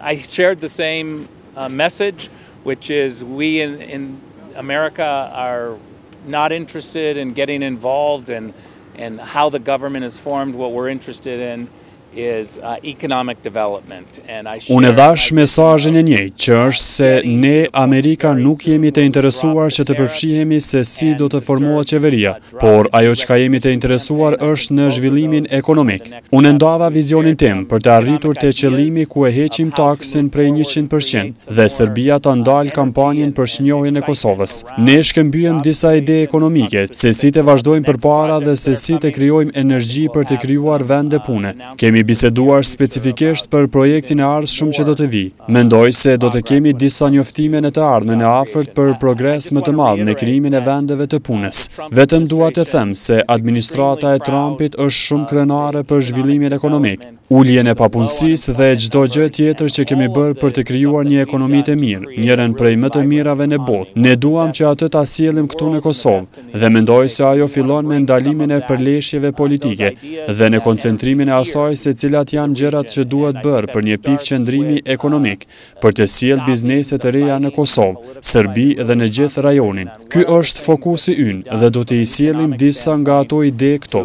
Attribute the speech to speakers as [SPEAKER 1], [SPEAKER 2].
[SPEAKER 1] I shared the same uh, message which is we in, in America are not interested in getting involved in in how the government is formed what we're interested in is uh, economic development and I share
[SPEAKER 2] Unë e dhashë mesazhin e njëjtë që është se ne Amerika nuk jemi të interesuar që të përfshihemi se si do të formohet qeveria, por ajo çka jemi të interesuar është në zhvillimin ekonomik. Unë e ndava vizionin tim për të arritur te qëllimi ku e heqim taksën prej njëqind për qind dhe Serbia ta ndalë kampanjën për çnjohjen e Kosovës. Ne shkëmbyem disa ide ekonomike, se si të vazhdojmë përpara dhe se si të krijojmë energji për të krijuar vende pune. Kemi biseduar specifikisht për projektin e ardhshëm që do të vijë. Mendoj se do të kemi disa njoftime në të ardhmen e afërt për progres më të madh në krijimin e vendeve të punës. Vetëm dua të them se administrata e Trumpit është shumë krenare për zhvillimin ekonomik, uljen e papunësisë dhe çdo gjë tjetër që kemi bërë për të krijuar një ekonomi të mirë, njërën prej më të mirave në botë. Ne duam që atë ta sjellim këtu në Kosovë dhe mendoj se ajo fillon me ndalimin e përleshjeve politike dhe në koncentrimin e asaj se cilat janë gjërat që duhet bërë për një pikë qëndrimi ekonomik, për të sjellë biznese të reja në Kosovë, Serbi dhe në gjithë rajonin. Ky është fokusi ynë dhe do t'i sjellim disa nga ato ide
[SPEAKER 1] këtu.